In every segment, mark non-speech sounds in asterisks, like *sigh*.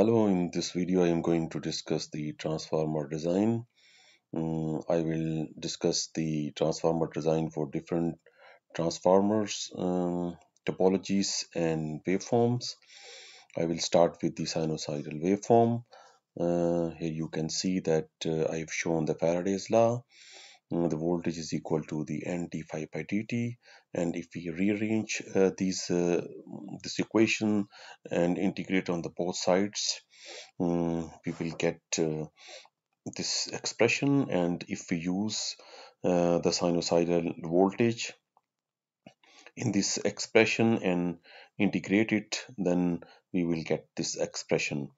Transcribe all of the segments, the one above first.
Hello, in this video I am going to discuss the transformer design. Mm, I will discuss the transformer design for different transformers, um, topologies and waveforms. I will start with the sinusoidal waveform. Uh, here you can see that uh, I have shown the Faraday's law. Uh, the voltage is equal to the nt phi by dt and if we rearrange uh, these uh, this equation and integrate on the both sides um, we will get uh, this expression. And if we use uh, the sinusoidal voltage in this expression and integrate it then we will get this expression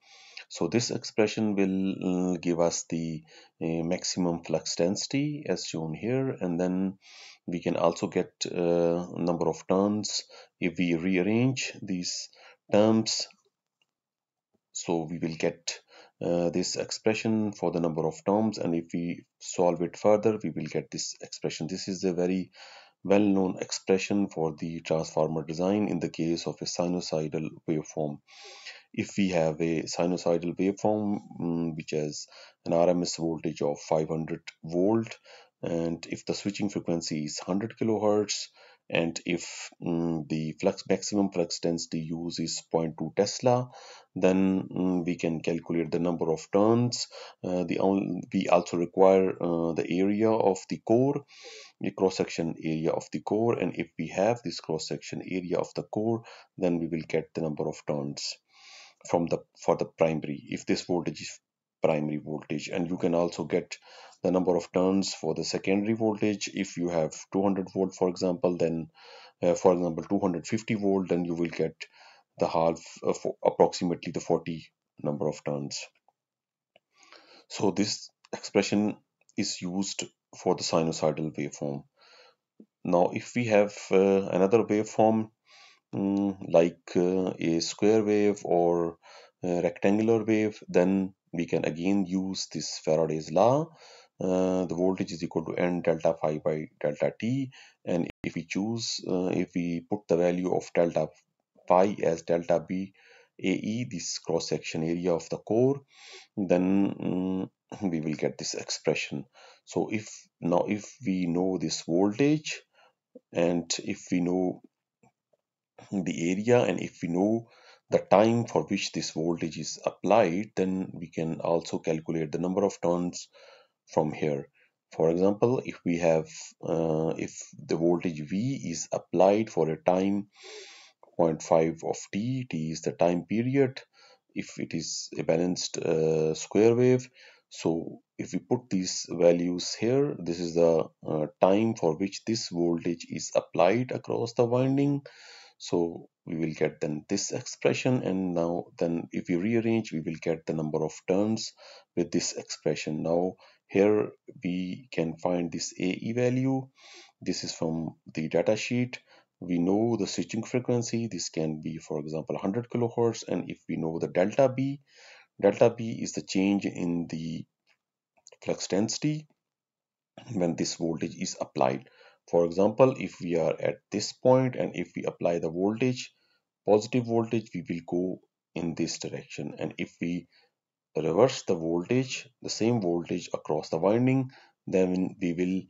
so this expression will uh, give us the uh, maximum flux density as shown here and then we can also get uh, number of turns if we rearrange these terms. So we will get uh, this expression for the number of turns and if we solve it further we will get this expression. This is a very well-known expression for the transformer design in the case of a sinusoidal waveform if we have a sinusoidal waveform um, which has an RMS voltage of 500 volt and if the switching frequency is 100 kilohertz and if um, the flux maximum flux density use is 0.2 tesla then um, we can calculate the number of turns. Uh, the we also require uh, the area of the core the cross section area of the core and if we have this cross section area of the core then we will get the number of turns from the for the primary if this voltage is primary voltage and you can also get the number of turns for the secondary voltage. If you have 200 volt for example then uh, for example 250 volt then you will get the half of approximately the 40 number of turns. So this expression is used for the sinusoidal waveform. Now if we have uh, another waveform um, like uh, a square wave or rectangular wave then we can again use this Faraday's law. Uh, the voltage is equal to n delta phi by delta t. And if we choose uh, if we put the value of delta phi as delta b ae this cross section area of the core then um, we will get this expression. So if now if we know this voltage and if we know the area and if we know the time for which this voltage is applied then we can also calculate the number of turns from here. For example if we have uh, if the voltage v is applied for a time 0.5 of t t is the time period. If it is a balanced uh, square wave so if we put these values here this is the uh, time for which this voltage is applied across the winding so we will get then this expression and now then if we rearrange we will get the number of turns with this expression. Now here we can find this AE value. This is from the data sheet. We know the switching frequency. This can be for example 100 kilohertz. And if we know the delta B delta B is the change in the flux density when this voltage is applied for example if we are at this point and if we apply the voltage positive voltage we will go in this direction. And if we reverse the voltage the same voltage across the winding then we will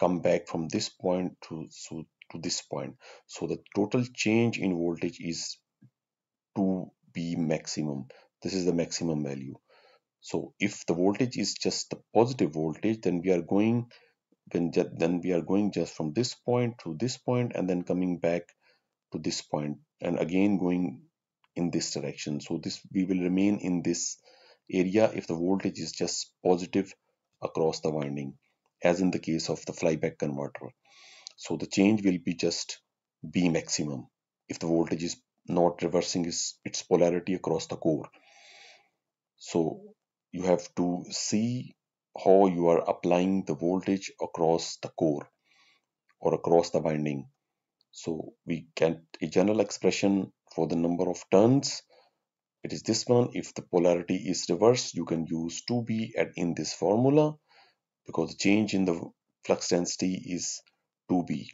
come back from this point to so to this point. So the total change in voltage is 2b maximum. This is the maximum value. So if the voltage is just the positive voltage then we are going then then we are going just from this point to this point and then coming back to this point and again going in this direction. So this we will remain in this area if the voltage is just positive across the winding as in the case of the flyback converter. So the change will be just b maximum if the voltage is not reversing its, its polarity across the core. So you have to see how you are applying the voltage across the core or across the winding. So we get a general expression for the number of turns. It is this one. If the polarity is reversed, you can use 2b at in this formula because the change in the flux density is 2b.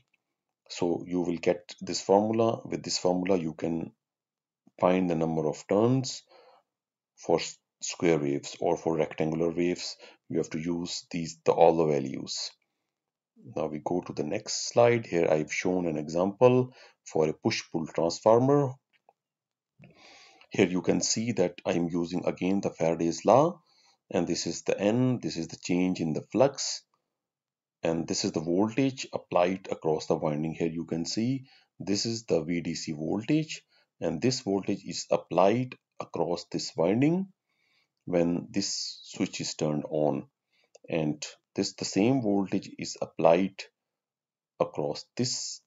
So you will get this formula. With this formula, you can find the number of turns for square waves or for rectangular waves we have to use these the all the values. Now we go to the next slide. Here I've shown an example for a push-pull transformer. Here you can see that I'm using again the Faraday's law and this is the N this is the change in the flux and this is the voltage applied across the winding. Here you can see this is the VDC voltage and this voltage is applied across this winding when this switch is turned on. And this the same voltage is applied across this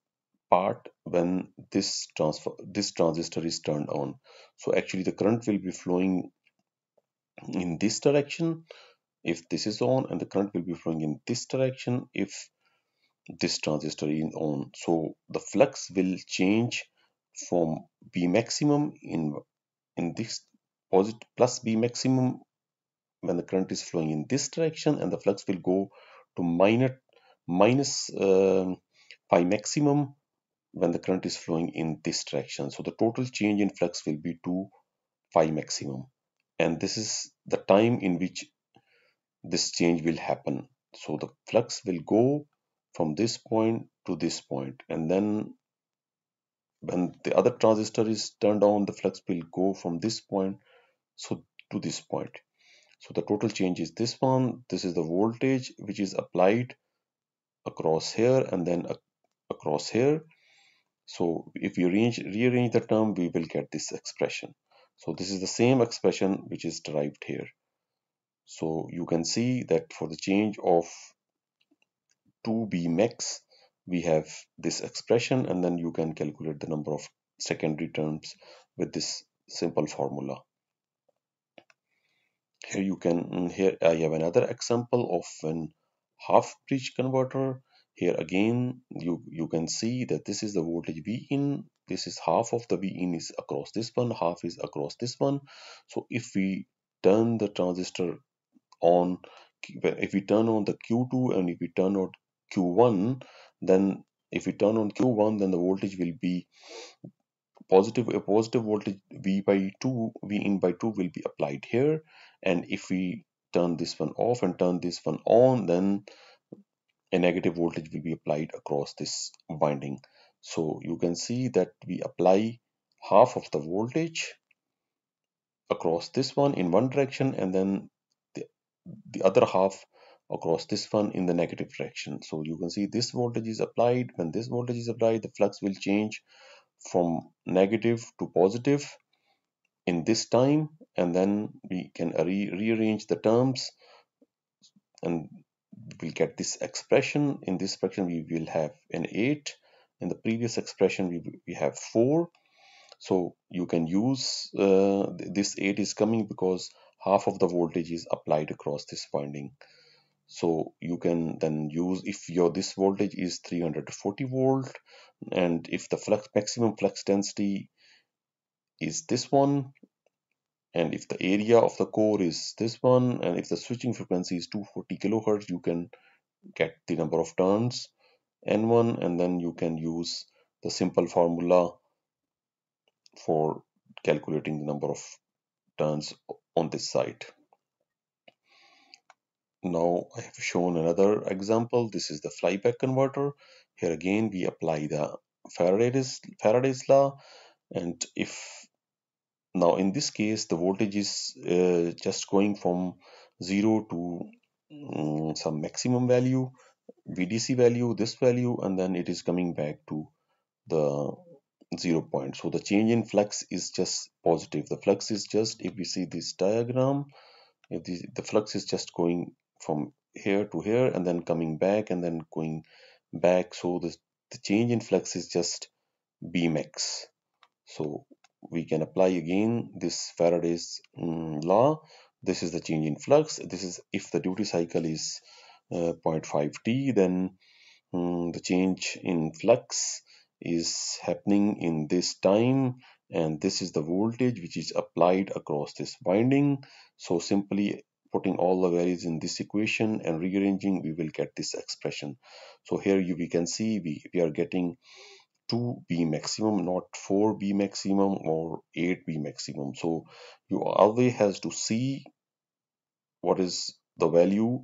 part when this transfer this transistor is turned on. So actually the current will be flowing in this direction if this is on and the current will be flowing in this direction if this transistor is on. So the flux will change from b maximum in in this plus b maximum when the current is flowing in this direction and the flux will go to minus minus uh, phi maximum when the current is flowing in this direction. So the total change in flux will be two phi maximum. And this is the time in which this change will happen. So the flux will go from this point to this point. And then when the other transistor is turned on the flux will go from this point so to this point. So the total change is this one. This is the voltage which is applied across here and then across here. So if we arrange, rearrange the term we will get this expression. So this is the same expression which is derived here. So you can see that for the change of 2b max we have this expression and then you can calculate the number of secondary turns with this simple formula here you can mm, here I have another example of an half bridge converter. Here again you you can see that this is the voltage V in this is half of the V in is across this one half is across this one. So if we turn the transistor on if we turn on the Q2 and if we turn on Q1 then if we turn on Q1 then the voltage will be positive a positive voltage V by 2 V in by 2 will be applied here and if we turn this one off and turn this one on then a negative voltage will be applied across this winding. So you can see that we apply half of the voltage across this one in one direction and then the other half across this one in the negative direction. So you can see this voltage is applied. When this voltage is applied the flux will change from negative to positive in this time and then we can re rearrange the terms. And we'll get this expression. In this expression we will have an 8 in the previous expression we, we have 4 so you can use uh, this 8 is coming because half of the voltage is applied across this winding. So you can then use if your this voltage is 340 volt and if the flux maximum flux density is this one and if the area of the core is this one and if the switching frequency is 240 kilohertz you can get the number of turns n1 and then you can use the simple formula for calculating the number of turns on this side. Now I have shown another example. This is the flyback converter. Here again we apply the Faraday's, Faraday's law and if now in this case the voltage is uh, just going from 0 to um, some maximum value VDC value this value and then it is coming back to the zero point. So the change in flux is just positive. The flux is just if we see this diagram if the, the flux is just going from here to here and then coming back and then going back. So the, the change in flux is just bmax so we can apply again this Faraday's um, law. This is the change in flux. This is if the duty cycle is uh, 0.5 t then um, the change in flux is happening in this time and this is the voltage which is applied across this winding. So simply putting all the values in this equation and rearranging we will get this expression. So here you we can see we, we are getting 2b maximum not 4b maximum or 8b maximum. So you always has to see what is the value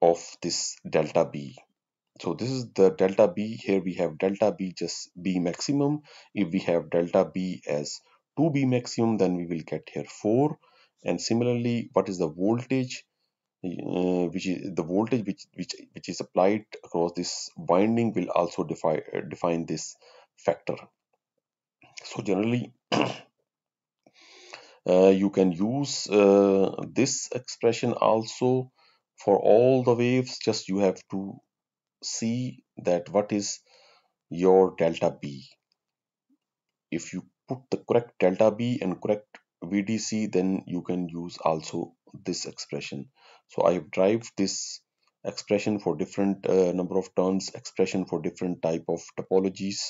of this delta b. So this is the delta b. Here we have delta b just b maximum. If we have delta b as 2b maximum then we will get here 4 and similarly what is the voltage uh, which is the voltage which which which is applied across this winding will also define uh, define this factor. So generally *coughs* uh, you can use uh, this expression also for all the waves. Just you have to see that what is your delta b. If you put the correct delta b and correct vdc then you can use also this expression so i have derived this expression for different uh, number of turns expression for different type of topologies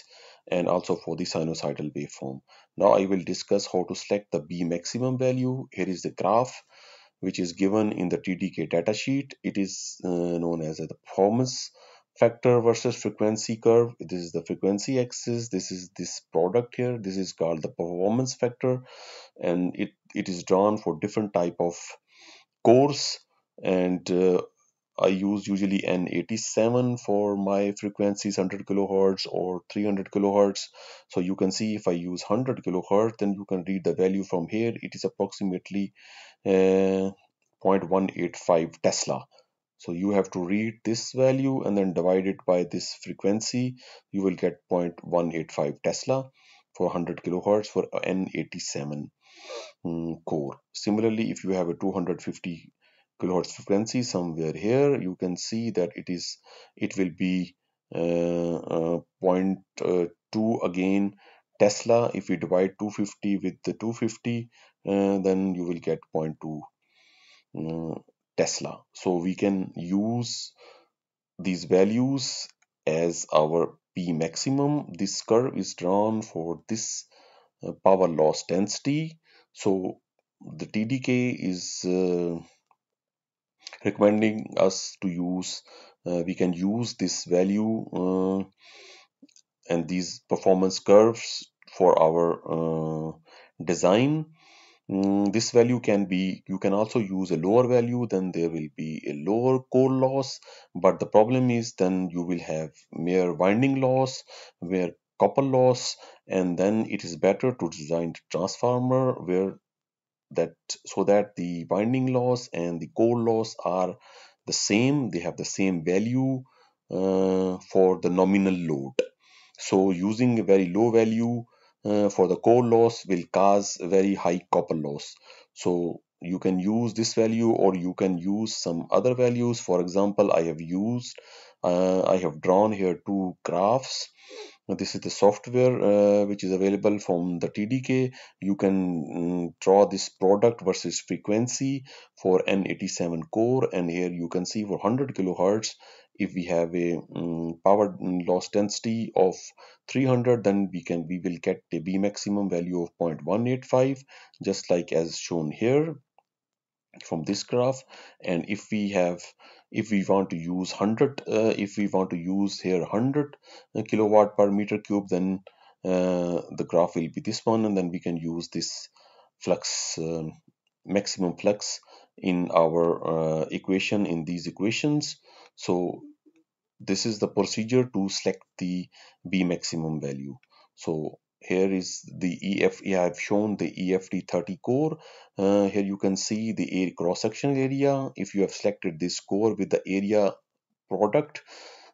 and also for the sinusoidal waveform. Now i will discuss how to select the b maximum value. Here is the graph which is given in the tdk datasheet it is uh, known as the performance factor versus frequency curve. This is the frequency axis. This is this product here. This is called the performance factor and it it is drawn for different type of cores and uh, I use usually N87 for my frequencies 100 kilohertz or 300 kilohertz so you can see if I use 100 kilohertz then you can read the value from here it is approximately uh, 0.185 Tesla so you have to read this value and then divide it by this frequency. You will get 0.185 Tesla for 100 kilohertz for N87 um, core. Similarly, if you have a 250 kilohertz frequency somewhere here, you can see that it is it will be uh, uh, 0.2 again Tesla. If we divide 250 with the 250, uh, then you will get 0.2 Tesla. So we can use these values as our B maximum. This curve is drawn for this uh, power loss density. So the TDK is uh, recommending us to use, uh, we can use this value uh, and these performance curves for our uh, design. Mm, this value can be you can also use a lower value then there will be a lower core loss. But the problem is then you will have mere winding loss where copper loss and then it is better to design the transformer where that so that the winding loss and the core loss are the same they have the same value uh, for the nominal load. So using a very low value uh, for the core loss will cause very high copper loss. So you can use this value or you can use some other values. For example i have used uh, i have drawn here two graphs this is the software uh, which is available from the TDK. You can um, draw this product versus frequency for N87 core and here you can see for 100 kilohertz if we have a um, power loss density of 300 then we can we will get a B maximum value of 0.185 just like as shown here from this graph and if we have if we want to use 100 uh, if we want to use here 100 uh, kilowatt per meter cube then uh, the graph will be this one and then we can use this flux um, maximum flux in our uh, equation in these equations. So this is the procedure to select the b maximum value. So here is the EF I have shown the EFD30 core. Uh, here you can see the cross sectional area. If you have selected this core with the area product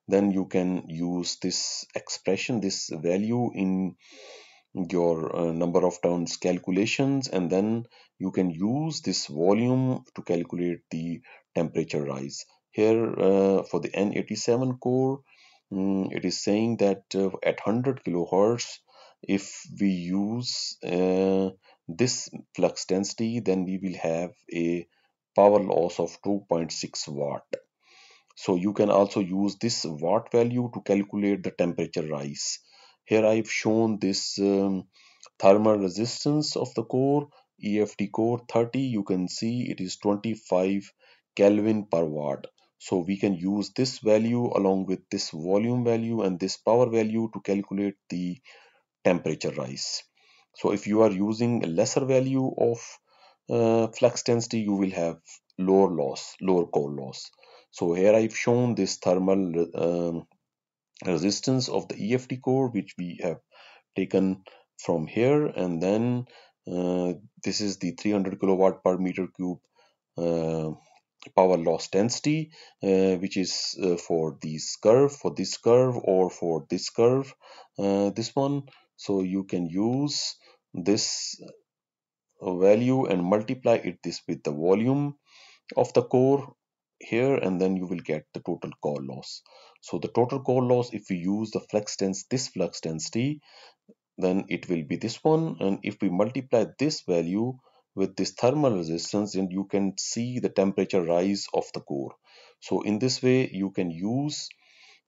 then you can use this expression this value in your uh, number of turns calculations and then you can use this volume to calculate the temperature rise. Here uh, for the N87 core um, it is saying that uh, at 100 kilohertz if we use uh, this flux density then we will have a power loss of 2.6 watt. So you can also use this watt value to calculate the temperature rise. Here I've shown this um, thermal resistance of the core EFD core 30 you can see it is 25 Kelvin per watt. So we can use this value along with this volume value and this power value to calculate the temperature rise. So if you are using a lesser value of uh, flux density you will have lower loss lower core loss. So here I've shown this thermal um, resistance of the EFD core which we have taken from here. And then uh, this is the 300 kilowatt per meter cube uh, power loss density uh, which is uh, for this curve for this curve or for this curve uh, this one so you can use this uh, value and multiply it this with the volume of the core here and then you will get the total core loss. So the total core loss if we use the flux density this flux density then it will be this one. And if we multiply this value with this thermal resistance then you can see the temperature rise of the core. So in this way you can use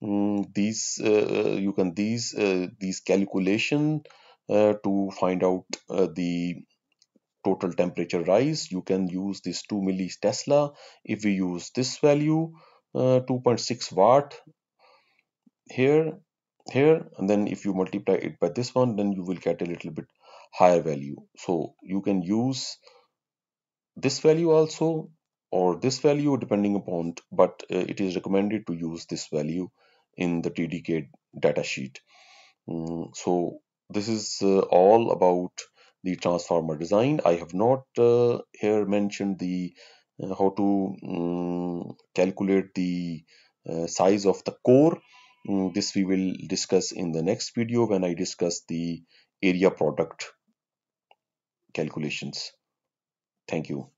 um, these uh, you can these uh, these calculation uh, to find out uh, the total temperature rise you can use this 2 milli tesla. If we use this value uh, 2.6 watt here here and then if you multiply it by this one then you will get a little bit higher value. So you can use this value also or this value depending upon but uh, it is recommended to use this value in the TDK datasheet mm, so this is uh, all about the transformer design I have not uh, here mentioned the uh, how to um, calculate the uh, size of the core Mm, this we will discuss in the next video when I discuss the area product calculations. Thank you.